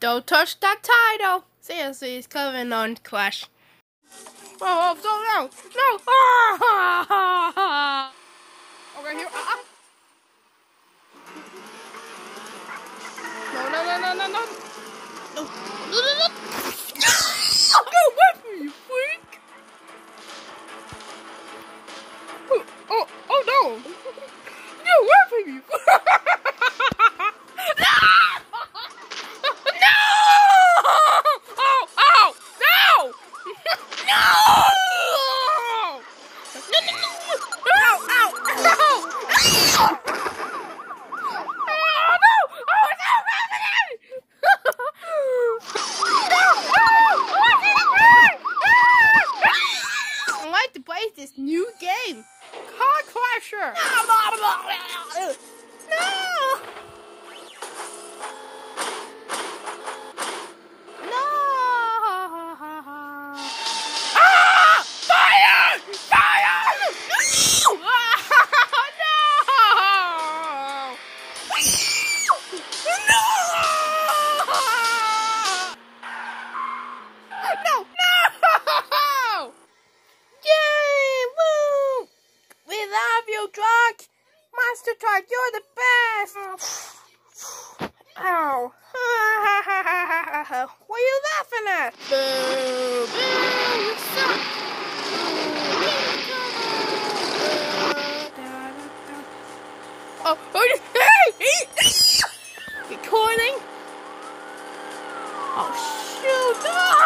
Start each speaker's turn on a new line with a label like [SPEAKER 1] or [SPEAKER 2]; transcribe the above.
[SPEAKER 1] Don't touch that title. Seriously, it's coming on Clash. Oh, oh, no, no, no. Okay, here. Uh, uh. No, no, no, no, no, no. No, no, no, no. Away from me, you freak. Oh, oh, oh no. Get away from me. no! No! Oh, oh, no! No! No, no, no. Ow, ow. Oh! Oh, play this new game, Car Crasher. you, Drog! Monster truck, you're the best! Ow. what are you laughing at? Boo! Oh, oh, hey! Recording? Oh, shoot! No!